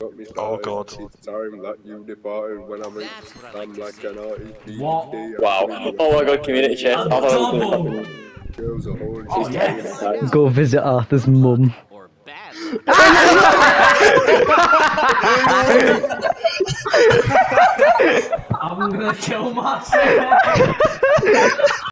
got me oh, started. Oh. God. It's time that you departed when I'm, That's I'm like an artist. What? Wow. Oh my god, community chest. I thought it was gonna Girls are holding Oh, she's yes. Go visit Arthur's mum. Or bad. I'm gonna kill myself.